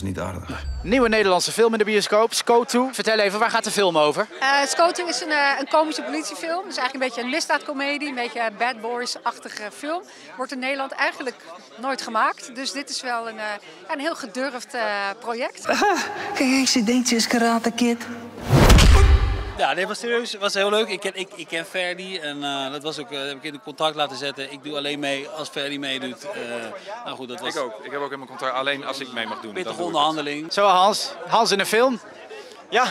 is niet aardig. Nieuwe Nederlandse film in de bioscoop, Sco 2. Vertel even, waar gaat de film over? Uh, Scoto is een, uh, een komische politiefilm. Het is eigenlijk een beetje een misdaadcomedie, een beetje een bad boys-achtige film. Wordt in Nederland eigenlijk nooit gemaakt. Dus dit is wel een, uh, een heel gedurfd project. Kijk, ze denkt ze is Karate Kid. Ja, dit was serieus. was heel leuk. Ik ken, ik, ik ken Ferdi en uh, dat was ook, uh, heb ik in de contract laten zetten. Ik doe alleen mee als Ferdi meedoet. Uh, nou goed, dat was... Ik ook. Ik heb ook in mijn contract alleen als ik mee mag doen. Pittige onderhandeling. Zo Hans, Hans in de film. Ja.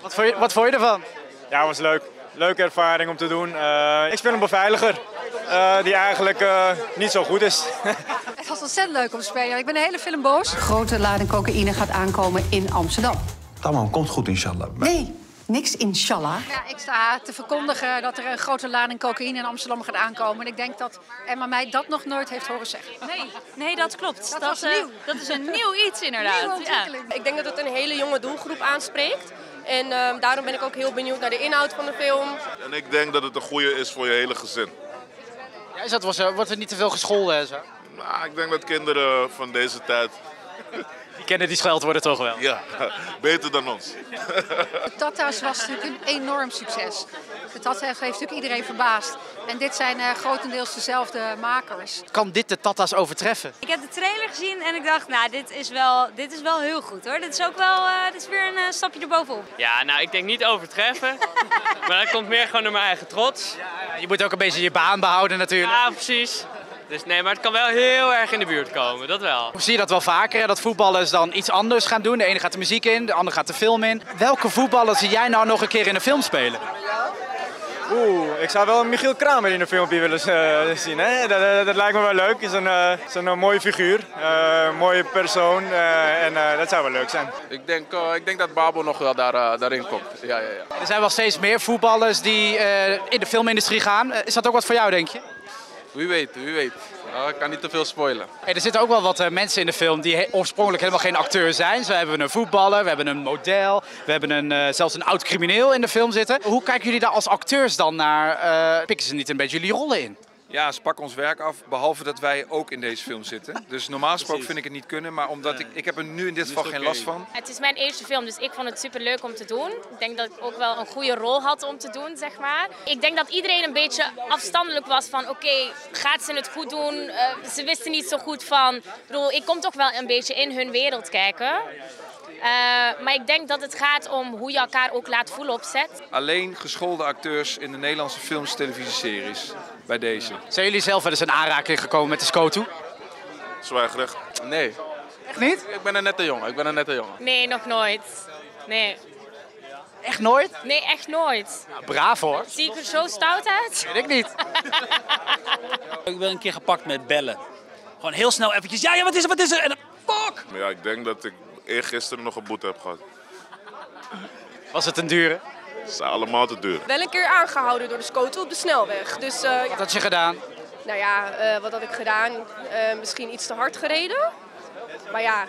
Wat vond je, wat vond je ervan? Ja, was leuk. Leuke ervaring om te doen. ik speel een beveiliger. die eigenlijk niet zo goed is. het was ontzettend leuk om te spelen. Ik ben de hele film boos. Grote lading cocaïne gaat aankomen in Amsterdam. Tamam, komt goed inshallah. Nee, niks inshallah. Ja, ik sta te verkondigen dat er een grote lading cocaïne in Amsterdam gaat aankomen. En ik denk dat Emma mij dat nog nooit heeft horen zeggen. Nee, nee dat klopt. Dat, dat, uh, dat is een nieuw iets inderdaad. Ja. Ik denk dat het een hele jonge doelgroep aanspreekt. En uh, daarom ben ik ook heel benieuwd naar de inhoud van de film. En ik denk dat het een goede is voor je hele gezin. Ja, is dat, was, wordt er niet te veel gescholden en zo? Nou, ik denk dat kinderen van deze tijd die kennen die scheldwoorden toch wel? Ja, beter dan ons. Tata's was natuurlijk een enorm succes. De Tata's heeft natuurlijk iedereen verbaasd. En dit zijn uh, grotendeels dezelfde makers. Kan dit de Tata's overtreffen? Ik heb de trailer gezien en ik dacht, nou, dit is wel, dit is wel heel goed hoor. Dit is ook wel, uh, dit is weer een uh, stapje erbovenop. Ja, nou, ik denk niet overtreffen. maar dat komt meer gewoon door mijn eigen trots. Ja, je moet ook een beetje je baan behouden natuurlijk. Ja, precies. Dus nee, maar het kan wel heel erg in de buurt komen, dat wel. Zie je dat wel vaker, dat voetballers dan iets anders gaan doen? De ene gaat de muziek in, de andere gaat de film in. Welke voetballer zie jij nou nog een keer in een film spelen? Oeh, ik zou wel Michiel Kramer in een filmpje willen uh, zien. Hè? Dat, dat, dat, lijkt me wel leuk. Is een, uh, is een, mooie figuur, uh, mooie persoon en dat zou wel leuk zijn. Ik denk, ik denk dat Babo nog wel daar, daarin komt. Ja, ja, ja. Er zijn wel steeds meer voetballers die in de filmindustrie gaan. is dat ook wat voor jou, denk je? Wie weet, wie weet. Oh, ik kan niet te veel spoilen. Er zitten ook wel wat uh, mensen in de film die oorspronkelijk helemaal geen acteur zijn. Zo hebben we een voetballer, we hebben een model, we hebben een, uh, zelfs een oud crimineel in de film zitten. Hoe kijken jullie daar als acteurs dan naar? Uh, pikken ze niet een beetje jullie rollen in? Ja, ze pakken ons werk af, behalve dat wij ook in deze film zitten. Dus normaal gesproken vind ik het niet kunnen, maar omdat ik, ik heb er nu in dit geval geen last van. Het is mijn eerste film, dus ik vond het super leuk om te doen. Ik denk dat ik ook wel een goede rol had om te doen, zeg maar. Ik denk dat iedereen een beetje afstandelijk was van, oké, gaat ze het goed doen? Uh, ze wisten niet zo goed van, ik bedoel, ik kom toch wel een beetje in hun wereld kijken. Uh, maar ik denk dat het gaat om hoe je elkaar ook laat voelen op set. Alleen geschoolde acteurs in de Nederlandse films, televisieseries. Bij deze. Zijn jullie zelf wel eens in aanraking gekomen met de SCOTO? Zwijgerecht. Nee. Echt niet? Ik ben een nette jongen. Ik ben een nette jongen. Nee, nog nooit. Nee. Echt nooit? Nee, echt nooit. Ja, braaf hoor. Zie ik er zo stout uit? Weet ik niet. ik ben een keer gepakt met bellen. Gewoon heel snel eventjes, ja, ja, wat is er, wat is er? En dan, fuck! Ja, ik denk dat ik eergisteren nog een boete heb gehad. Was het een dure? Ze zijn allemaal te duur. Wel een keer aangehouden door de scoto op de snelweg. Dus, uh, wat had je gedaan? Nou ja, uh, wat had ik gedaan? Uh, misschien iets te hard gereden. Maar ja.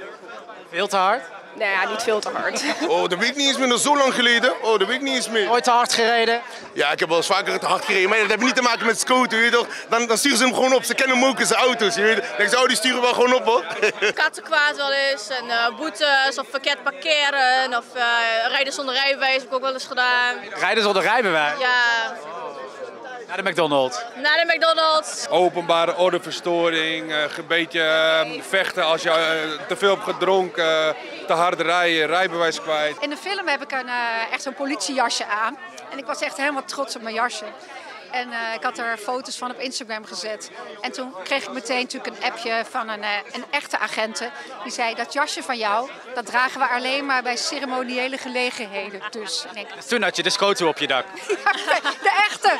Veel te hard? Nou ja, niet veel te hard. Oh, dat weet ik niet eens meer. Dat zo lang geleden. Oh, dat weet ik niet eens meer. Ooit te hard gereden? Ja, ik heb wel eens vaker te hard gereden. Maar dat heeft niet te maken met scooter, weet je toch? Dan, dan sturen ze hem gewoon op. Ze kennen hem ook in zijn auto's, je weet. Dan zou die sturen wel gewoon op, hoor. Kattenkwaad wel eens. En uh, boetes of verkeerd parkeren. Of uh, rijden zonder rijbewijs heb ik ook wel eens gedaan. Rijden zonder rijbewijs? Ja. Naar de McDonald's. Naar de McDonald's. Openbare ordeverstoring, een beetje uh, vechten als je uh, te veel hebt gedronken, te hard rijden, rijbewijs kwijt. In de film heb ik een, echt zo'n politiejasje aan. En ik was echt helemaal trots op mijn jasje. En uh, ik had er foto's van op Instagram gezet. En toen kreeg ik meteen natuurlijk een appje van een, uh, een echte agente. Die zei, dat jasje van jou, dat dragen we alleen maar bij ceremoniële gelegenheden. Dus, toen had je de scoto op je dak. ja, de echte.